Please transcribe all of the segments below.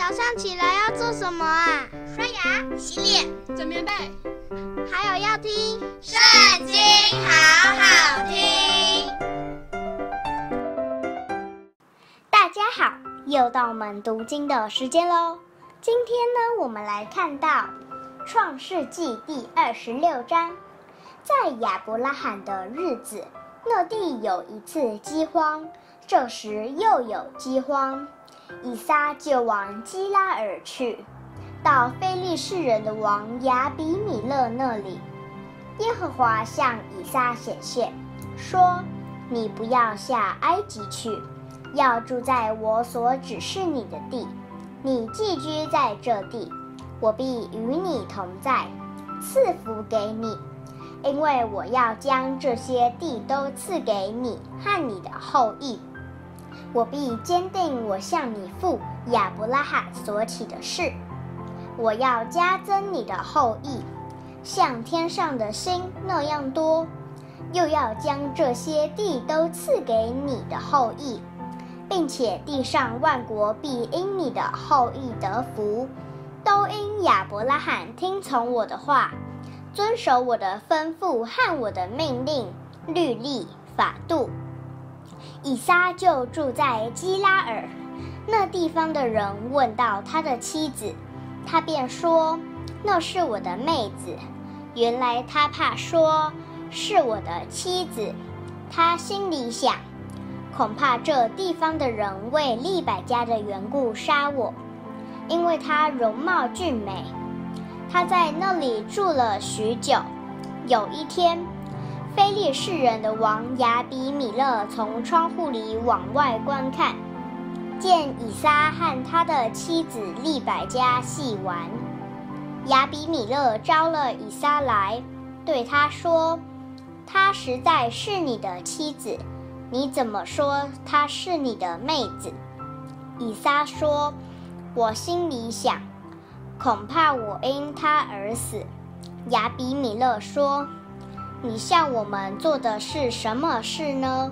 早上起来要做什么啊？刷牙、洗脸、整棉被，还有要听《圣经》，好好听。大家好，又到我们读经的时间喽。今天呢，我们来看到《创世纪》第二十六章。在亚伯拉罕的日子，那地有一次饥荒，这时又有饥荒。以撒就往基拉尔去，到非利士人的王亚比米勒那里。耶和华向以撒显现，说：“你不要下埃及去，要住在我所指示你的地。你寄居在这地，我必与你同在，赐福给你，因为我要将这些地都赐给你和你的后裔。”我必坚定我向你父亚伯拉罕所起的事，我要加增你的后裔，像天上的星那样多，又要将这些地都赐给你的后裔，并且地上万国必因你的后裔得福，都因亚伯拉罕听从我的话，遵守我的吩咐和我的命令、律例、法度。以撒就住在基拉尔，那地方的人问到他的妻子，他便说：“那是我的妹子。”原来他怕说是我的妻子，他心里想，恐怕这地方的人为利百家的缘故杀我，因为她容貌俊美。他在那里住了许久。有一天。非利士人的王亚比米勒从窗户里往外观看，见以撒和他的妻子利百加戏玩。亚比米勒招了以撒来，对他说：“她实在是你的妻子，你怎么说她是你的妹子？”以撒说：“我心里想，恐怕我因她而死。”亚比米勒说。你向我们做的是什么事呢？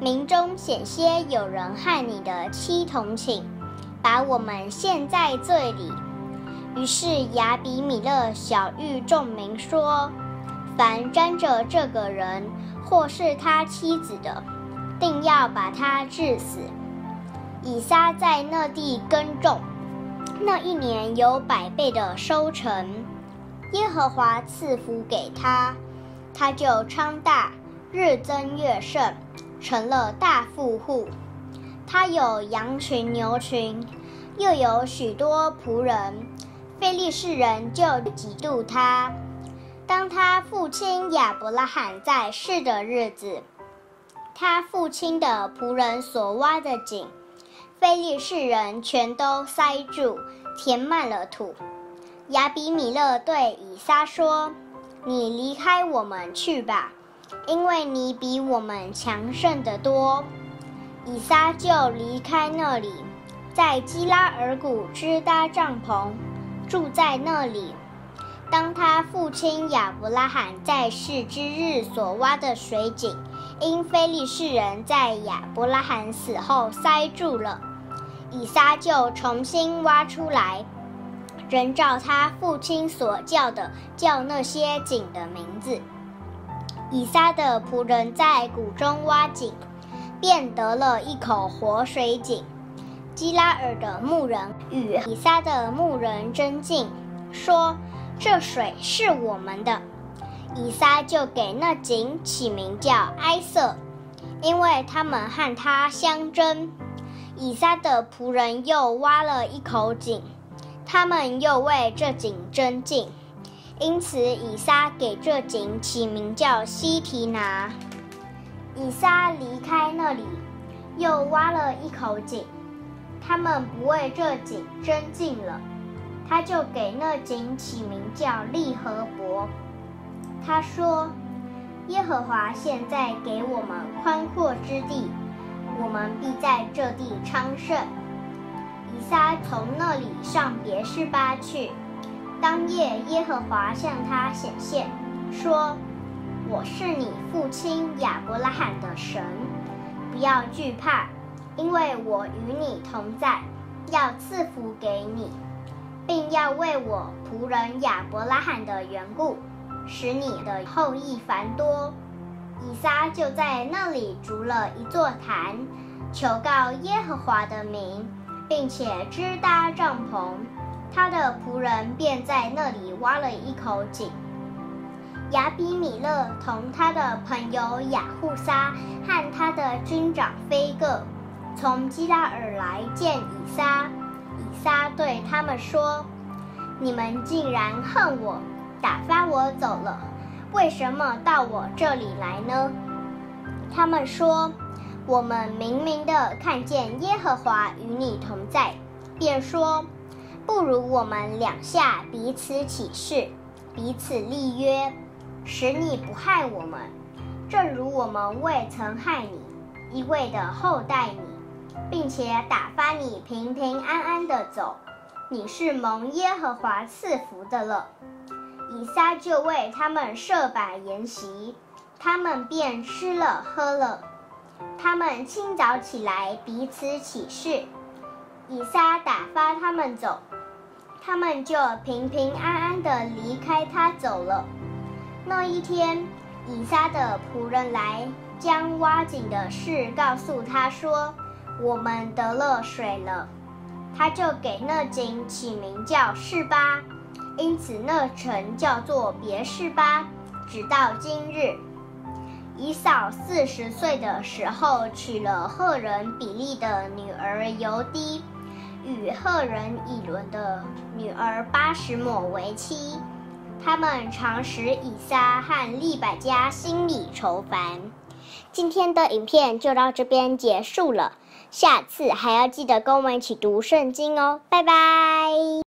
民中险些有人和你的妻同寝，把我们陷在罪里。于是亚比米勒小谕众民说：“凡沾着这个人或是他妻子的，定要把他治死。”以撒在那地耕种，那一年有百倍的收成，耶和华赐福给他。他就昌大，日增月盛，成了大富户。他有羊群牛群，又有许多仆人。非利士人就嫉妒他。当他父亲亚伯拉罕在世的日子，他父亲的仆人所挖的井，非利士人全都塞住，填满了土。亚比米勒对以撒说。你离开我们去吧，因为你比我们强盛得多。以撒就离开那里，在基拉尔谷支搭帐篷，住在那里。当他父亲亚伯拉罕在世之日所挖的水井，因非利士人在亚伯拉罕死后塞住了，以撒就重新挖出来。人照他父亲所叫的叫那些井的名字。以撒的仆人在谷中挖井，便得了一口活水井。基拉尔的牧人与以撒的牧人争竞，说：“这水是我们的。”以撒就给那井起名叫埃瑟，因为他们和他相争。以撒的仆人又挖了一口井。他们又为这井争竞，因此以撒给这井起名叫西提拿。以撒离开那里，又挖了一口井。他们不为这井争竞了，他就给那井起名叫利和伯。他说：“耶和华现在给我们宽阔之地，我们必在这地昌盛。”以撒从那里上别是巴去。当夜，耶和华向他显现，说：“我是你父亲亚伯拉罕的神，不要惧怕，因为我与你同在，要赐福给你，并要为我仆人亚伯拉罕的缘故，使你的后裔繁多。以撒就在那里筑了一座坛，求告耶和华的名，并且支搭帐篷。他的仆人便在那里挖了一口井。亚比米勒同他的朋友雅护撒和他的军长菲戈从基拉尔来见以撒。以撒对他们说：“你们竟然恨我，打发我走了。”为什么到我这里来呢？他们说：“我们明明的看见耶和华与你同在，便说，不如我们两下彼此起誓，彼此立约，使你不害我们，正如我们未曾害你，一味的厚待你，并且打发你平平安安的走，你是蒙耶和华赐福的了。”以撒就为他们设摆筵席，他们便吃了喝了。他们清早起来，彼此起誓。以撒打发他们走，他们就平平安安的离开他走了。那一天，以撒的仆人来将挖井的事告诉他说：“我们得了水了。”他就给那井起名叫示巴。因此，那城叫做别是巴，直到今日。以扫四十岁的时候，娶了赫人比利的女儿尤迪，与赫人以伦的女儿巴什抹为妻。他们常使以撒和利百加心里愁烦。今天的影片就到这边结束了，下次还要记得跟我们一起读圣经哦，拜拜。